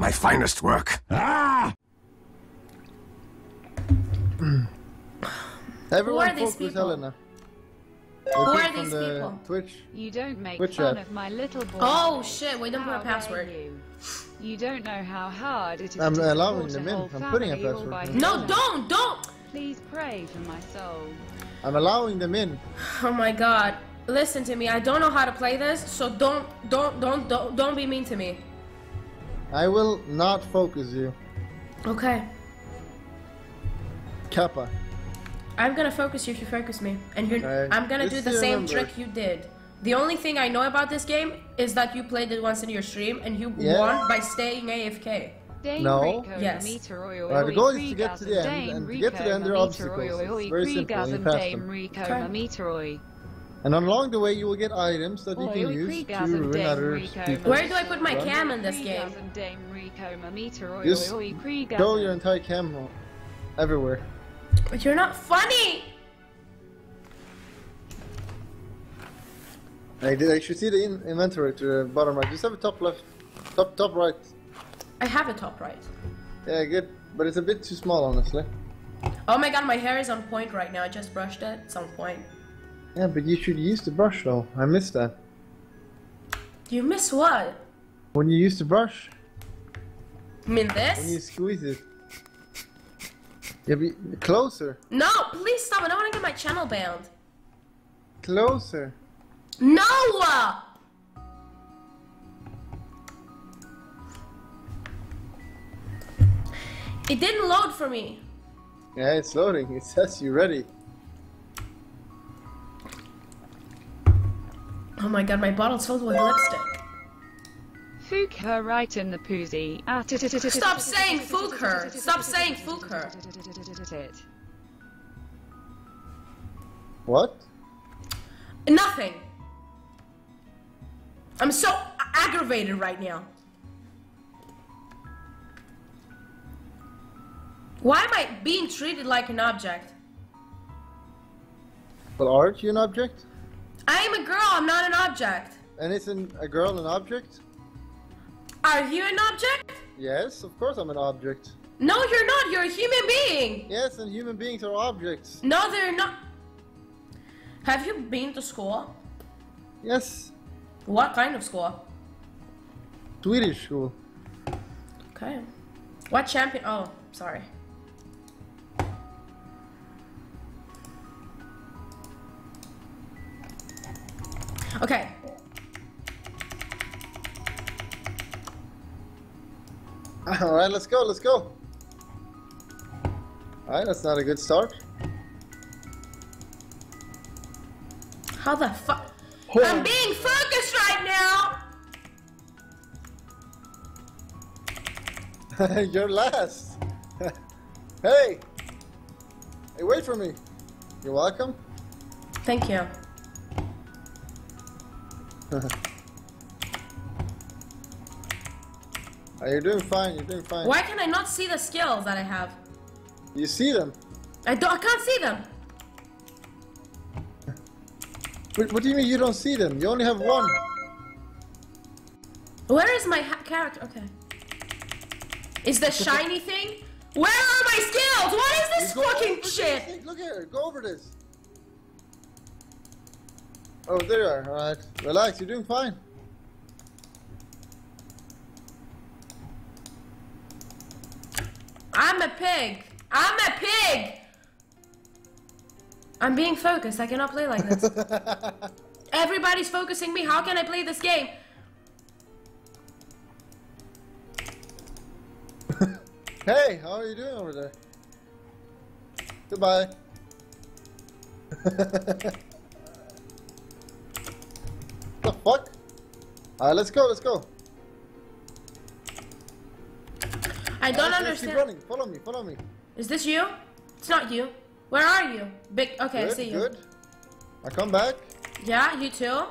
My finest work. Ah! Everyone are these people? Helena. Who are these the people? Twitch. You don't make Which fun app? of my little boy. Oh shit, we don't put a password. You? You don't know how hard it is I'm to allowing support them in. I'm putting a family all password. No, don't, don't! Please pray for my soul. I'm allowing them in. Oh my god. Listen to me, I don't know how to play this, so don't, don't, don't, don't, don't be mean to me. I will not focus you. Okay. Kappa. I'm gonna focus you if you focus me. And you're, Okay. I'm gonna Just do the same remember- trick you did. The only thing I know about this game is that you played it once in your stream and you Yeah. won by staying AFK. Dame No. Rico, Yes. Meter, oi, oi, Right, the goal is to get to the end, and to get to the end there are obstacles. Meter, oi, oi, It's very simple, you pass them. Rico, Okay. Meter, oi. And along the way, you will get items that you can oi, use to Kreygasm, ruin other Rico, people's Where do I put my cam in this game? Kreygasm, Dame Rico, Meter, oi, Just oi, oi, Kreygasm. Throw your entire cam everywhere. But you're not funny! I did. I should see the in inventory to the bottom right. Just have a top left, top top right. I have a top right. Yeah, good. But it's a bit too small, honestly. Oh my god, my hair is on point right now. I just brushed it. It's on point. Yeah, but you should use the brush though. I missed that. You miss what? When you use the brush, You mean this? when you squeeze it. Yeah, be closer, No, please stop. I don't want to get my channel banned. closer. No! It didn't load for me. Yeah, it's loading. It says you're ready. Oh my god, my bottle's filled with lipstick. Fook her right in the poozy. Ah, t- t- t- t- Stop saying t- fook her. Stop saying fook her. What? Nothing. I'm so aggravated right now. Why am I being treated like an object? Well, aren't you an object? I am a girl, I'm not an object. And isn't a girl an object? Are you an object? Yes, of course I'm an object. No, you're not. You're a human being. Yes, and human beings are objects. No, they're not. Have you been to school? Yes, What kind of school? Swedish school. Okay. What champion? Oh, sorry. Okay. All right, let's go. Let's go. All right, that's not a good start. How the fuck? Hold I'm being focused right now. You're last. hey. Hey, wait for me. You're welcome. Thank you. You're doing fine. You're doing fine. Why can I not see the skills that I have? You see them. I don't. I can't see them. What, what do you mean you don't see them? You only have one. Where is my ha- character? Okay. Is the shiny thing? Where are my skills? What is this You fucking shit? Look here. Go over this. Oh, there you are. All right. Relax. You're doing fine. I'm a pig. I'm a pig. I'm being focused. I cannot play like this. Everybody's focusing me. How can I play this game? hey, how are you doing over there? Goodbye. fuck? Alright, let's go, let's go. I don't Alright, let's Keep running. Follow me, follow me. Is this you? It's not you. Where are you? Big. Okay, I see you. good. I come back. Yeah, you too.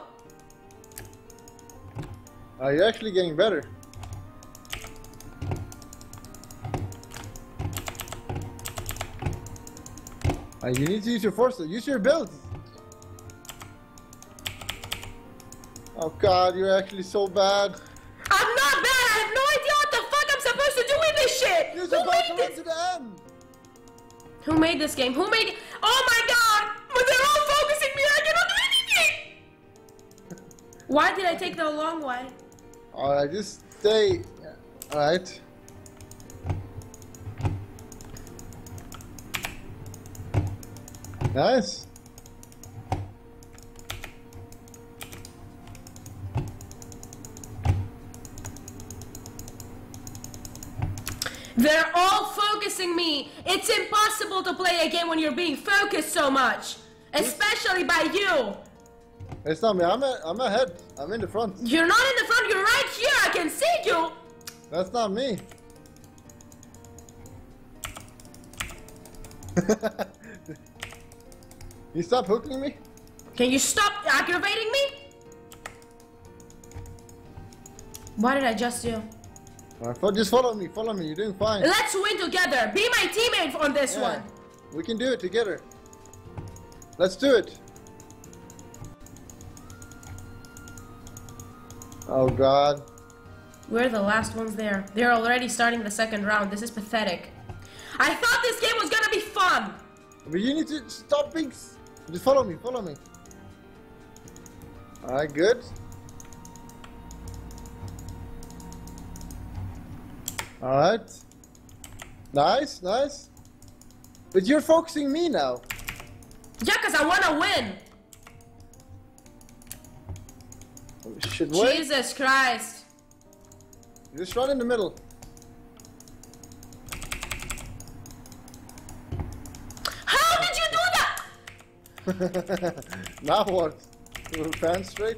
Uh, you're actually getting better. Uh, you need to use your force. Use your abilities. Oh god, you're actually so bad. I'm not bad. I have no idea what the fuck I'm go to do with the end. Who made this game? Who made? It? Oh my god! But they're all focusing me. I cannot do anything. Why did I take the long way? Alright, just stay. Alright. Nice. They're all focusing me. It's impossible to play a game when you're being focused so much, especially by you. It's not me. I'm a, I'm ahead. I'm in the front. You're not in the front. You're right here. I can see you. That's not me. you stop hooking me? Can you stop aggravating me? What did I just do? Alright, fo- just follow me. Follow me. You're doing fine. Let's win together. Be my teammate on this Yeah. one. We can do it together. Let's do it. Oh God. We're the last ones there. They're already starting the second round. This is pathetic. I thought this game was gonna be fun. But you need to stop being. Just follow me. Follow me. All right. Good. All right. Nice. Nice. But you're focusing me now. Yeah, cause I wanna win. Should wait. Jesus Christ. Just run in the middle. How did you do that? now what? Little fan straight.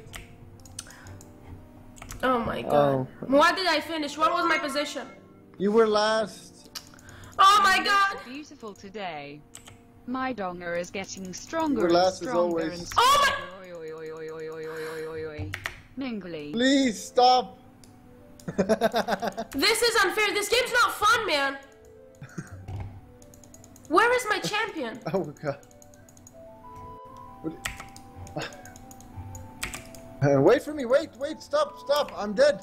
Oh my god. Oh. What did I finish? What was my position? You were last. Oh my god! Beautiful today. My donger is getting stronger and stronger and stronger. Oh my! Oi. Mingly. Please stop. this is unfair. This game's not fun, man. Where is my champion? oh god. Uh, wait for me, wait, wait, stop, stop, I'm dead.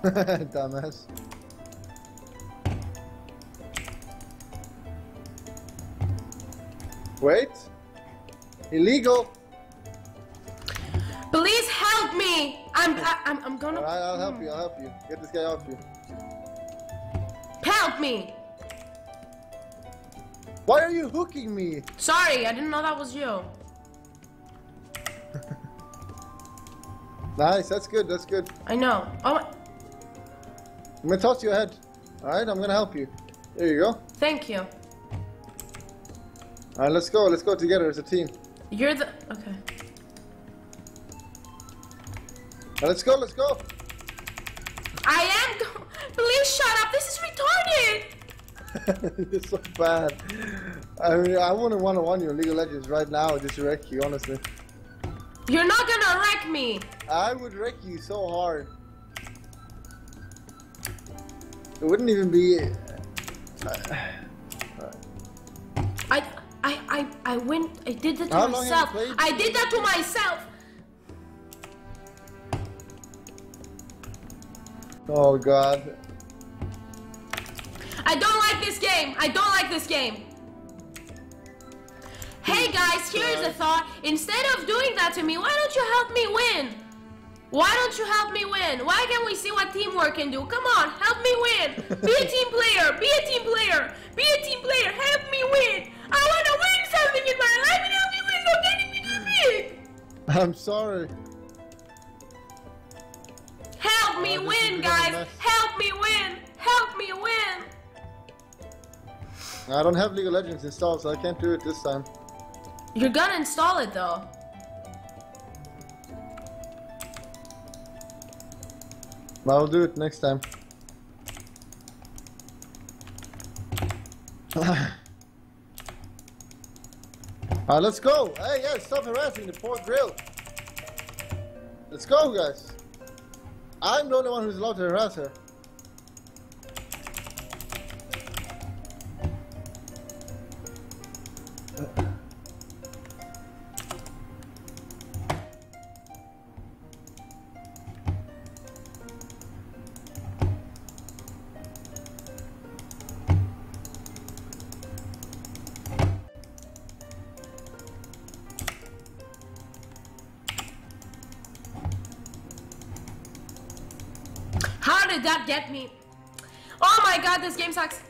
Dumbass. Wait. Illegal. Please help me. I'm I, I'm I'm gonna Alright, I'll help hmm. you. I'll help you. Get this guy off you. help me. Why are you hooking me? Sorry, I didn't know that was you. Nice. That's good. That's good. I know. Oh, my, I'm gonna toss you ahead. Alright, I'm gonna help you. There you go. thank you. Alright, let's go. Let's go together as a team. You're the okay. Alright, let's go. Let's go. I am. Go- Please shut up. This is retarded. You're so bad. I mean, I wouldn't want to win your League of Legends right now. Just wreck you, honestly. You're not gonna wreck me. I would wreck you so hard. It wouldn't even be. Uh, I I I I went. I did that to How long have you myself. I did that to myself. Oh God. I don't like this game. I don't like this game. Hey guys, here's a thought. Instead of doing that to me, why don't you help me win? Why don't you help me win? Why can't we see what teamwork can do? Come on, help me win. Be a team player. Be a team player. Be a team player. Help me win. I want to win something in my life and help me win. Stop getting me defeat. I'm sorry. Help me Oh, win, guys. Help me win. Help me win. I don't have League of Legends installed, so I can't do it this time. You're gonna install it though. But I'll do it next time. Alright, uh, let's go. Hey, guys, stop harassing the poor grill. Let's go, guys. I'm the only one who's allowed to harass her. Did that get me? Oh my god, this game sucks.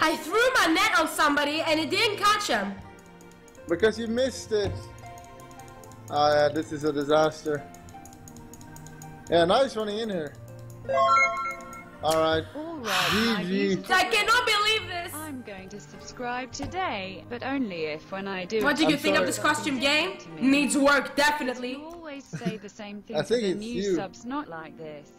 I threw my net on somebody and it didn't catch him. Because you missed it. Oh yeah, this is a disaster. Yeah, nice running in here. Alright. Alright, GG. I cannot believe this. I'm going to subscribe today, but only if when I do What it, do you I'm think of this costume game? Needs work, definitely. you always say the same thing I to think the it's new you. subs, not like this.